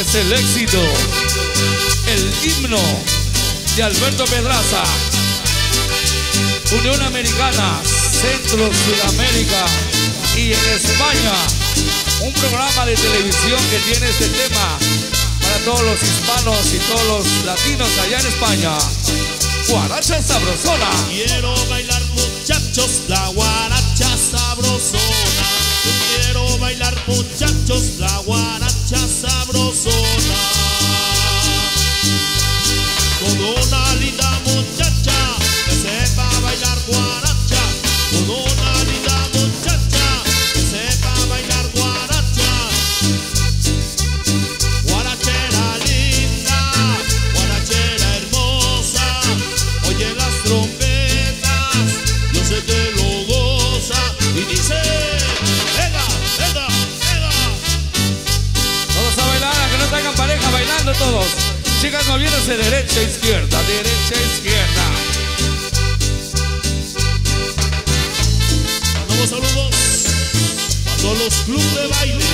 es el éxito, el himno de Alberto Pedraza. Unión Americana, Centro Sudamérica y en España, un programa de televisión que tiene este tema para todos los hispanos y todos los latinos allá en España. Guaracha sabrosona. Quiero bailar muchachos la guaracha sabrosona. Quiero bailar muchachos la guaracha Chicas moviéndose derecha, izquierda, derecha, izquierda. Mandamos saludos a todos los clubes de baile.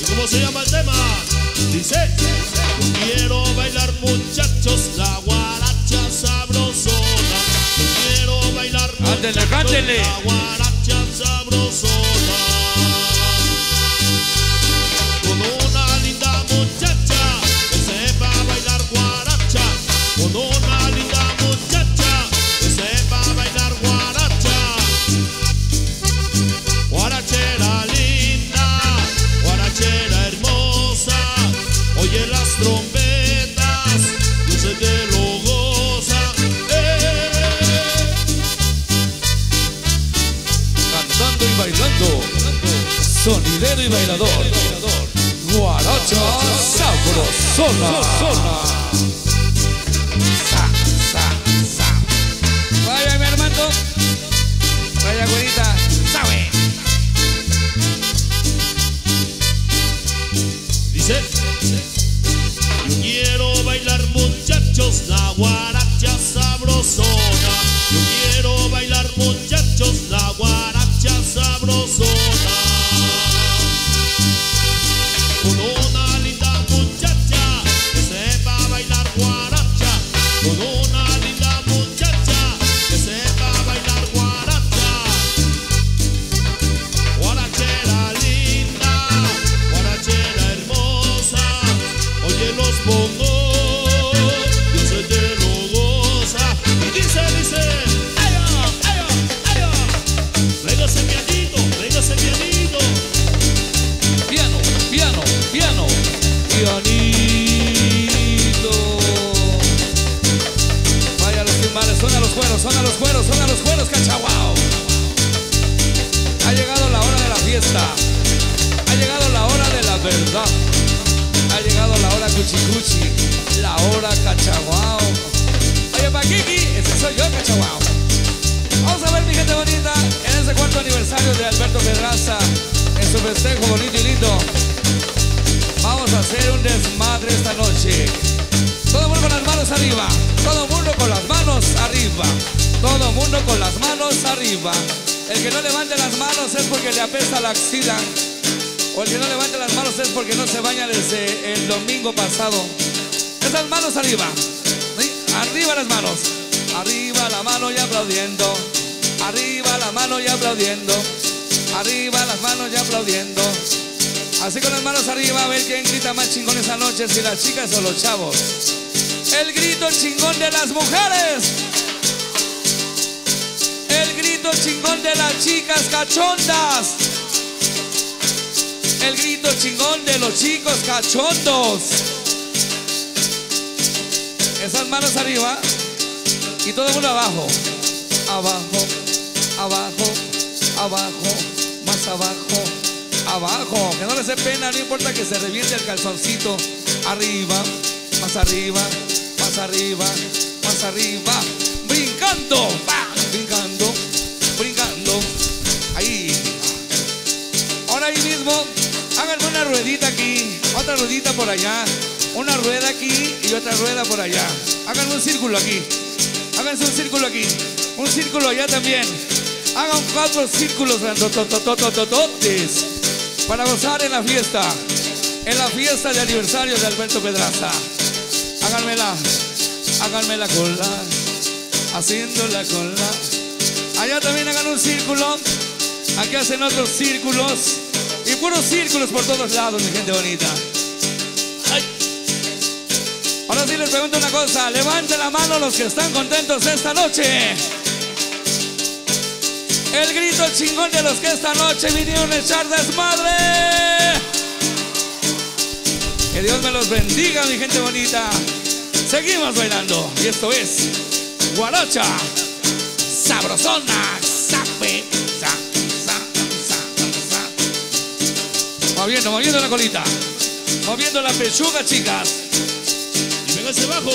¿Y cómo se llama el tema? Dice, yo quiero bailar muchachos la guaracha sabrosona. Yo quiero bailar muchachos la guaracha Sonidero y bailador. Guaracha sabrosona. Sa, sa, sa. Vaya mi hermano. Vaya güerita. Cuchicuchi. La hora cachaguao. Oye, Paquiqui, ese soy yo, cachaguao. Vamos a ver, mi gente bonita, en ese cuarto aniversario de Alberto Pedraza, en su festejo bonito y lindo. Vamos a hacer un desmadre esta noche. Todo el mundo con las manos arriba. Todo el mundo con las manos arriba. Todo el mundo con las manos arriba. El que no levante las manos es porque le apesta la axila. O el que no levante las manos es porque no se baña desde el domingo pasado. Esas manos arriba. Arriba las manos. Arriba la mano y aplaudiendo. Arriba la mano y aplaudiendo. Arriba las manos y aplaudiendo. Así con las manos arriba, a ver quién grita más chingón esa noche, si las chicas o los chavos. El grito chingón de las mujeres. El grito chingón de las chicas cachondas. El grito chingón de los chicos cachondos. Esas manos arriba y todo el mundo abajo. Abajo, abajo, abajo, más abajo, abajo. Que no les dé pena, no importa que se reviente el calzoncito. Arriba, más arriba, más arriba, más arriba. Brincando, brincando, brincando. Ahí. Ahora ahí mismo, ruedita aquí, otra ruedita por allá, una rueda aquí y otra rueda por allá. Háganme un círculo aquí. Háganse un círculo aquí, un círculo allá también. Hagan cuatro círculos para gozar en la fiesta. En la fiesta de aniversario de Alberto Pedraza. Háganmela, háganmela con la, haciéndola con la. Allá también hagan un círculo. Aquí hacen otros círculos. Puros círculos por todos lados, mi gente bonita. Ahora sí les pregunto una cosa. Levanten la mano los que están contentos esta noche. El grito chingón de los que esta noche vinieron a echar desmadre. Que Dios me los bendiga, mi gente bonita. Seguimos bailando. Y esto es Guaracha Sabrosona. Sape, Moviendo, moviendo la colita. Moviendo la pechuga, chicas. y véngase abajo.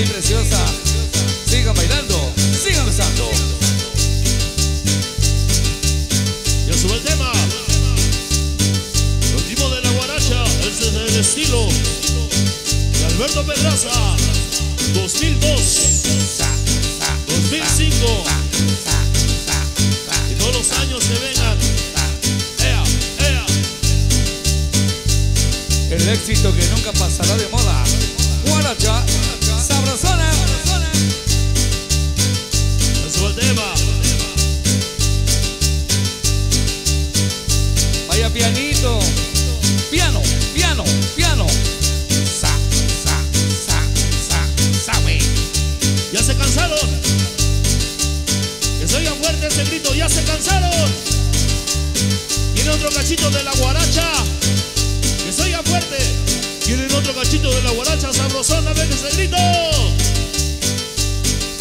Y preciosa. Pianito. Piano, piano, piano. Sa, sa, sa, sa. Ya se cansaron. Que se oiga fuerte ese grito, ya se cansaron. Tiene otro cachito de la guaracha. Que se oiga fuerte. Tienen otro cachito de la guaracha sabrosona, ven ese grito.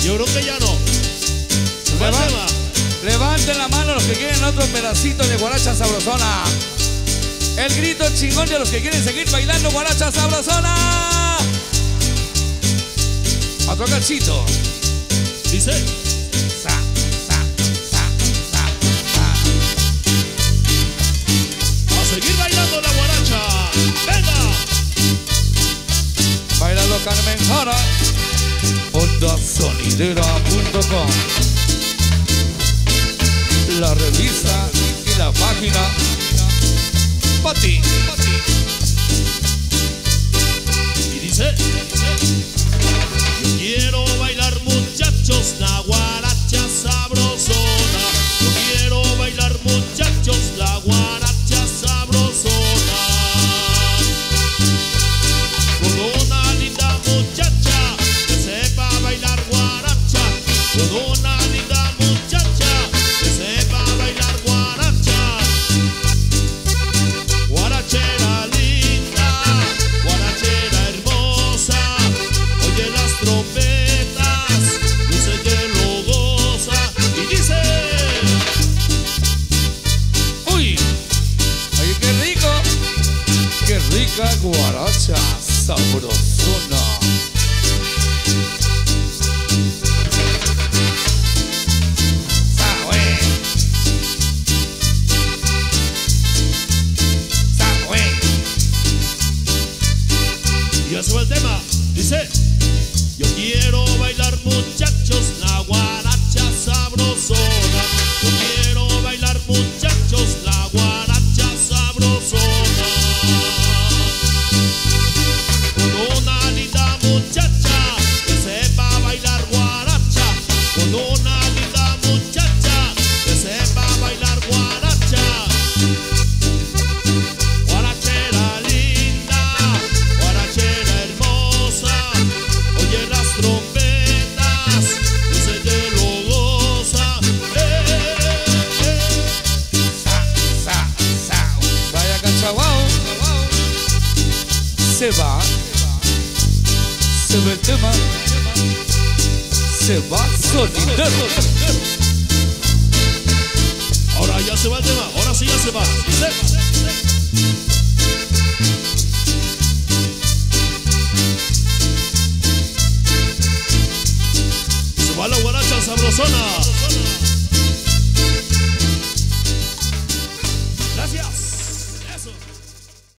Yo creo que ya no. Se va. Levanten la mano los que quieren otro pedacito de guaracha sabrosona. El grito chingón de los que quieren seguir bailando guaracha sabrosona. Otro cachito. Dice, a seguir bailando la guaracha. Venga. Bailando Carmen Jara. Onda sonidera.com La revista y la página. Pati. Y dice, quiero bailar muchachos la Ahora ya se va el tema, ahora sí ya se va. Se va la guaracha sabrosona.